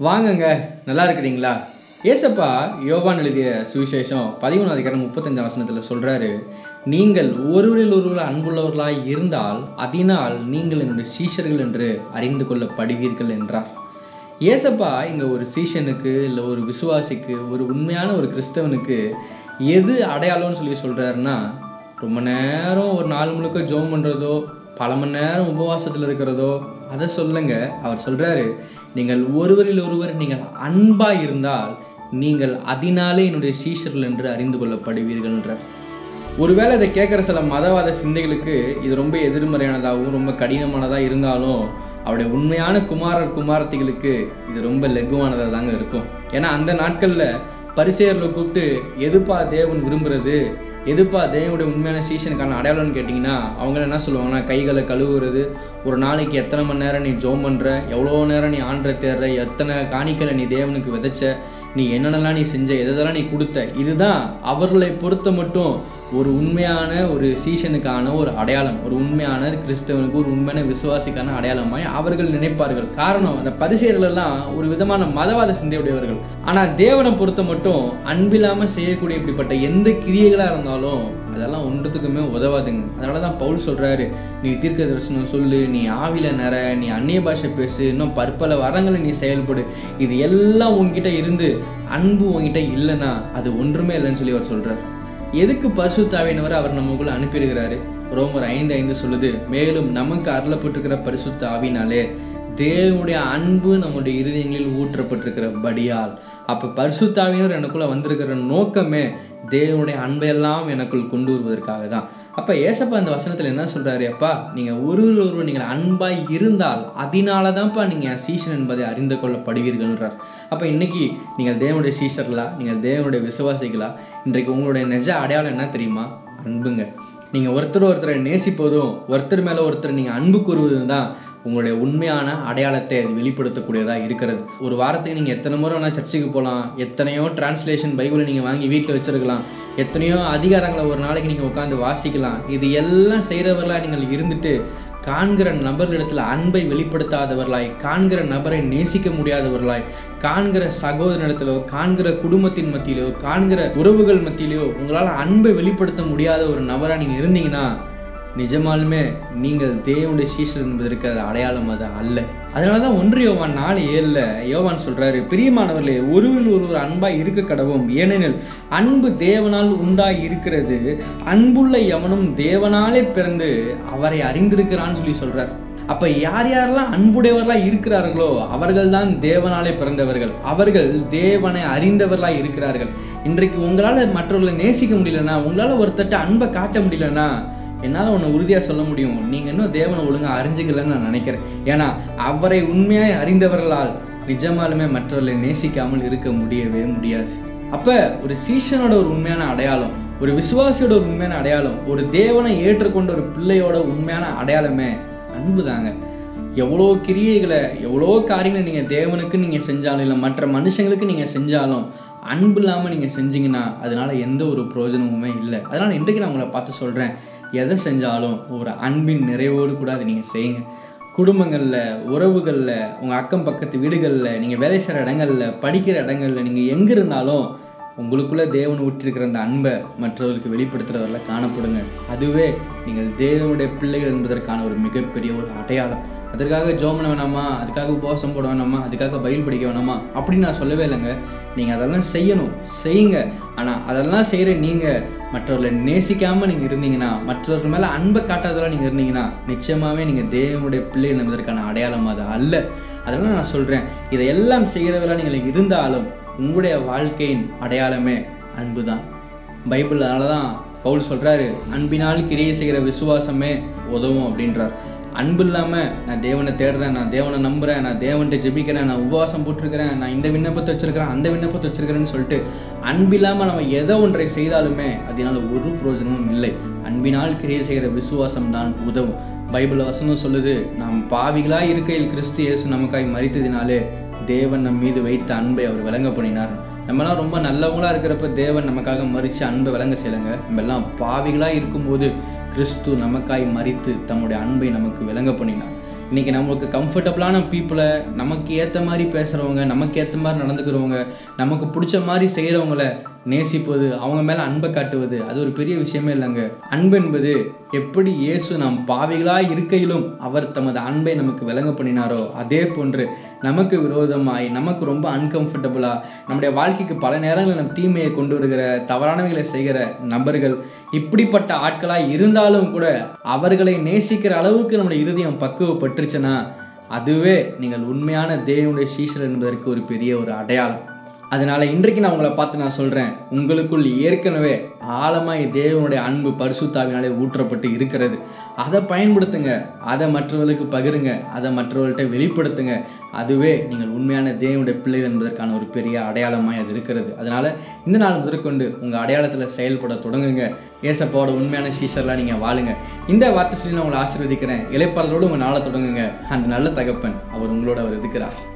வாங்கங்க. நல்லா இருக்கிறீங்களா? ஏசப்பா யோவான் எழுதிய சுவிசேஷம் பதிமூணு அதிகாரம் முப்பத்தஞ்சாம் வசனத்தில் சொல்கிறாரு நீங்கள் ஒருவரில் ஒருவர் அன்புள்ளவர்களாய் இருந்தால் அதனால் நீங்கள் என்னுடைய சீஷர்கள் என்று அறிந்து கொள்ளப்படுவீர்கள் என்றார். ஏசப்பா இங்கே ஒரு சீஷனுக்கு இல்லை ஒரு விசுவாசிக்கு ஒரு உண்மையான ஒரு கிறிஸ்தவனுக்கு எது அடையாளம்னு சொல்லி சொல்கிறாருன்னா ரொம்ப நேரம் ஒரு நாள் முழுக்க ஜோம் பண்ணுறதோ பல மணி நேரம் உபவாசத்தில் இருக்கிறதோ அதை சொல்லுங்க. அவர் சொல்கிறாரு நீங்கள் ஒருவரில் ஒருவர் நீங்கள் அன்பாக இருந்தால் நீங்கள் அதனாலே என்னுடைய சீஷர்கள் என்று அறிந்து கொள்ளப்படுவீர்கள்ன்றார். ஒருவேளை இதை கேட்குற சில மதவாத சிந்தைகளுக்கு இது ரொம்ப எதிர்மறையானதாகவும் ரொம்ப கடினமானதாக இருந்தாலும் அவருடைய உண்மையான குமாரர் குமாரத்திகளுக்கு இது ரொம்ப லெகுவானதாக தாங்க இருக்கும். ஏன்னா அந்த நாட்களில் பரிசேரில் கூப்பிட்டு எதுப்பா தேவன் விரும்புறது? எதுப்பா தேவனுடைய உண்மையான சீசனுக்கான அடையாளம்னு கேட்டிங்கன்னா அவங்க என்ன சொல்லுவாங்கன்னா கைகளை கழுவுறது ஒரு நாளைக்கு எத்தனை மணி நேரம் நீ ஜோம் பண்ணுற எவ்வளோ நேரம் நீ ஆண்ட தேடுற எத்தனை காணிக்கலை நீ தேவனுக்கு விதைச்ச நீ என்னென்னலாம் நீ செஞ்ச எதெல்லாம் நீ கொடுத்த இதுதான் அவர்களை பொறுத்த மட்டும் ஒரு உண்மையான ஒரு சீசனுக்கான ஒரு அடையாளம் ஒரு உண்மையான கிறிஸ்தவனுக்கு ஒரு உண்மையான விசுவாசிக்கான அடையாளமாய் அவர்கள் நினைப்பார்கள். காரணம் அந்த பரிசெயர்களெல்லாம் ஒரு விதமான மதவாத சிந்தையுடையவர்கள். ஆனால் தேவனை பொறுத்த மட்டும் அன்பில்லாமல் செய்யக்கூடிய இப்படிப்பட்ட எந்த கிரியைகளாக இருந்தாலும் அதெல்லாம் ஒன்றுத்துக்குமே உதவாதுங்க. அதனால தான் பவுல் சொல்கிறாரு நீ தீர்க்க தரிசனம் சொல்லு நீ ஆவில நிற நீ அந்நிய பாஷை பேசு இன்னும் பற்பல வரங்களை நீ செயல்படு. இது எல்லாம் உங்ககிட்ட இருந்து அன்பு உங்ககிட்ட இல்லைன்னா அது ஒன்றுமே இல்லைன்னு சொல்லி அவர் சொல்கிறார் எதுக்கு பரிசுத்தாவினவர் அவர் நமக்குள்ள அனுப்பியிருக்கிறாரு? ரோமர் ஐந்து ஐந்து சொல்லுது மேலும் நமக்கு அருளப்பட்டிருக்கிற பரிசுத்த ஆவினாலே தேவனுடைய அன்பு நம்முடைய இருதயங்களில் ஊற்றப்பட்டிருக்கிற படியால் அப்போ பரிசுத்தாவினர் எனக்குள்ள வந்திருக்கிற நோக்கமே தேவனுடைய அன்பையெல்லாம் எனக்குள் கொண்டு வருவதற்காக தான் அப்போ ஏசப்பா அந்த வசனத்தில் என்ன சொல்கிறாரு அப்பா நீங்கள் ஒருவர் ஒருவர் நீங்கள் அன்பாய் இருந்தால் அதனால தான்ப்பா நீங்கள் சீசன் என்பதை அறிந்து கொள்ளப்படுவீர்கள்ன்றார் அப்போ இன்னைக்கு நீங்கள் தேவனுடைய சீசர்களா? நீங்கள் தேவனுடைய விசுவாசிகளா? இன்றைக்கு உங்களுடைய நிஜ அடையாளம் என்ன தெரியுமா? அன்புங்க. நீங்கள் ஒருத்தர் ஒருத்தரை நேசிப்பதும் ஒருத்தர் மேலே ஒருத்தர் நீங்கள் அன்பு கூறுவதும் தான் உங்களுடைய உண்மையான அடையாளத்தை அது வெளிப்படுத்தக்கூடியதாக இருக்கிறது. ஒரு வாரத்துக்கு நீங்கள் எத்தனை முறை வேணால் சர்ச்சுக்கு போகலாம் எத்தனையோ டிரான்ஸ்லேஷன் பைபிளை நீங்கள் வாங்கி வீட்டில் வச்சுருக்கலாம் எத்தனையோ அதிகாரங்களை ஒரு நாளைக்கு நீங்கள் உட்காந்து வாசிக்கலாம் இது எல்லாம் செய்கிறவர்களாக நீங்கள் இருந்துட்டு காண்கிற நபர்களிடத்தில் அன்பை வெளிப்படுத்தாதவர்களாய் காண்கிற நபரை நேசிக்க முடியாதவர்களாய் காண்கிற சகோதரனிடத்திலோ காண்கிற குடும்பத்தின் மத்தியிலோ காண்கிற உறவுகள் மத்தியிலோ உங்களால் அன்பை வெளிப்படுத்த முடியாத ஒரு நபராக நீங்கள் இருந்தீங்கன்னா நிஜமாலுமே நீங்கள் தேவனுடைய சீசர் என்பதற்கு அது அடையாளம் அது அல்ல. அதனால தான் ஒன்று யோவான் நாலு ஏழில் யோவான் சொல்கிறாரு பிரியமானவர்களே ஒருவர் ஒருவர் அன்பாக இருக்க கடவும் ஏனெனில் அன்பு தேவனால் உண்டாகி இருக்கிறது அன்புள்ள எவனும் தேவனாலே பிறந்து அவரை அறிந்திருக்கிறான்னு சொல்லி சொல்கிறார் அப்போ யார் யாரெல்லாம் அன்புடையவர்களாக இருக்கிறார்களோ அவர்கள் தான் தேவனாலே பிறந்தவர்கள். அவர்கள் தேவனை அறிந்தவர்களாக இருக்கிறார்கள். இன்றைக்கு உங்களால் மற்றவர்களை நேசிக்க முடியலன்னா உங்களால் ஒருத்தட்ட அன்பை காட்ட முடியலன்னா என்னால் உன்னை உறுதியாக சொல்ல முடியும். நீங்கள் இன்னும் தேவனை ஒழுங்காக அறிஞ்சிக்கலன்னு நான் நினைக்கிறேன். ஏன்னா அவரை உண்மையாய் அறிந்தவர்களால் நிஜமாலுமே மற்றவர்களை நேசிக்காமல் இருக்க முடியவே முடியாது. அப்போ ஒரு சீஷனோட ஒரு உண்மையான அடையாளம் ஒரு விசுவாசியோட ஒரு உண்மையான அடையாளம் ஒரு தேவனை ஏற்றுக்கொண்ட ஒரு பிள்ளையோட உண்மையான அடையாளமே அன்பு தாங்க எவ்வளோ கிரியைகளை எவ்வளோ காரியங்களை நீங்கள் தேவனுக்கு நீங்கள் செஞ்சாலும் இல்லை மற்ற மனுஷங்களுக்கு நீங்கள் செஞ்சாலும் அன்பு இல்லாமல் நீங்கள் செஞ்சீங்கன்னா அதனால் எந்த ஒரு பிரயோஜனமுமே இல்லை. அதனால் இன்றைக்கு நான் உங்களை பார்த்து சொல்கிறேன் எதை செஞ்சாலும் ஒரு அன்பின் நிறைவோடு கூட அதை நீங்கள் செய்யுங்க. குடும்பங்களில் உறவுகளில் உங்கள் அக்கம் பக்கத்து வீடுகளில் நீங்கள் வேலை செய்கிற இடங்களில் படிக்கிற இடங்களில் நீங்கள் எங்கே இருந்தாலும் உங்களுக்குள்ளே தேவன் விட்டிருக்கிற அந்த அன்பை மற்றவர்களுக்கு வெளிப்படுத்துகிறவரில் காணப்படுங்க. அதுவே நீங்கள் தேவனுடைய பிள்ளைகள் என்பதற்கான ஒரு மிகப்பெரிய ஒரு அடையாளம். அதற்காக ஜோம் பண்ண வேணாமா? அதுக்காக உபவாசம் போட வேணாமா? அதுக்காக பயில் படிக்க வேணாமா? அப்படின்னு நான் சொல்லவே இல்லைங்க. நீங்கள் அதெல்லாம் செய்யணும். செய்யுங்க. ஆனால் அதெல்லாம் செய்கிற நீங்கள் மற்றவர்களை நேசிக்காமல் நீங்கள் இருந்தீங்கன்னா மற்றவர்கள் மேலே அன்பை காட்டாதெல்லாம் நீங்கள் இருந்தீங்கன்னா நிச்சயமாகவே நீங்கள் தேவனுடைய பிள்ளை என்பதற்கான அடையாளம் அது அல்ல. அதெல்லாம் நான் சொல்கிறேன் இதையெல்லாம் செய்கிறவர்களாக நீங்கள் இருந்தாலும் உங்களுடைய வாழ்க்கையின் அடையாளமே அன்பு தான் பைபிள் அதனால தான் பவுல் சொல்கிறாரு அன்பினால் கிரியை செய்கிற விசுவாசமே உதவும் அப்படின்றார். அன்பு இல்லாமல் நான் தேவனை தேடுறேன் நான் தேவனை நம்புகிறேன் நான் தேவன்கிட்ட ஜெபிக்கிறேன் நான் உபவாசம் போட்டிருக்கிறேன் நான் இந்த விண்ணப்பத்தை வச்சிருக்கிறேன் அந்த விண்ணப்பத்தை வச்சிருக்கிறேன்னு சொல்லிட்டு அன்பில்லாமல் நம்ம எதை ஒன்றை செய்தாலுமே அதனால் ஒரு பிரயோஜனமும் இல்லை. அன்பினால் கிரியை செய்கிற விசுவாசம் தான் உதவும். பைபிள் வசனம் சொல்லுது நாம் பாவிகளாக இருக்கையில் கிறிஸ்து இயேசு நமக்காய் மறித்ததினாலே தேவன் நம் மீது வைத்த அன்பை அவர் விளங்க பண்ணினார் நம்மலாம் ரொம்ப நல்லவங்களா இருக்கிறப்ப தேவன் நமக்காக மறித்து அன்பை விளங்க செய்யலைங்க. நம்ம எல்லாம் பாவிகளாக இருக்கும்போது கிறிஸ்து நமக்காய் மறித்து தம்முடைய அன்பை நமக்கு விளங்க பண்ணினார். இன்றைக்கி நம்மளுக்கு கம்ஃபர்டபுளான பீப்புளை நமக்கு ஏற்ற மாதிரி பேசுகிறவங்க நமக்கு ஏற்ற மாதிரி நடந்துக்கிறவங்க நமக்கு பிடிச்ச மாதிரி செய்கிறவங்கள நேசிப்பது அவங்க மேலே அன்பை காட்டுவது அது ஒரு பெரிய விஷயமே இல்லைங்க. அன்பு என்பது எப்படி இயேசு நாம் பாவிகளாக இருக்கையிலும் அவர் தமது அன்பை நமக்கு விளங்க பண்ணினாரோ அதே போன்று நமக்கு விரோதமாய் நமக்கு ரொம்ப அன்கம்ஃபர்டபுளாக நம்முடைய வாழ்க்கைக்கு பல நேரங்களில் நம்ம தீமையை கொண்டு வருகிற தவறானவைகளை செய்கிற நபர்கள் இப்படிப்பட்ட ஆட்களாக இருந்தாலும் கூட அவர்களை நேசிக்கிற அளவுக்கு நம்முடைய இருதயம் பக்குவப்பட்டுருச்சுன்னா அதுவே நீங்கள் உண்மையான தேவனுடைய சீசர் என்பதற்கு ஒரு பெரிய ஒரு அடையாளம். அதனால் இன்றைக்கு நான் உங்களை பார்த்து நான் சொல்கிறேன் உங்களுக்குள் ஏற்கனவே ஆழமாய் தேவனுடைய அன்பு பரிசுத்தாவினாலே ஊற்றப்பட்டு இருக்கிறது. அதை பயன்படுத்துங்க அதை மற்றவர்களுக்கு பகிருங்க அதை மற்றவர்கள்ட்ட வெளிப்படுத்துங்க. அதுவே நீங்கள் உண்மையான தேவனுடைய பிள்ளைகள் என்பதற்கான ஒரு பெரிய அடையாளமாய் அது இருக்கிறது. அதனால் இந்த நாள் முதற்கொண்டு உங்கள் அடையாளத்தில் செயல்பட தொடங்குங்க. ஏசப்பாவோட உண்மையான சீசர்லாம் நீங்கள் வாழுங்க. இந்த வார்த்தை சொல்லி நான் உங்களை ஆசீர்வதிக்கிறேன். இலைப்பாளரோடு உங்கள் நாளை தொடங்குங்க. அந்த நல்ல தகப்பன் அவர் உங்களோட அவர் இருக்கிறார்.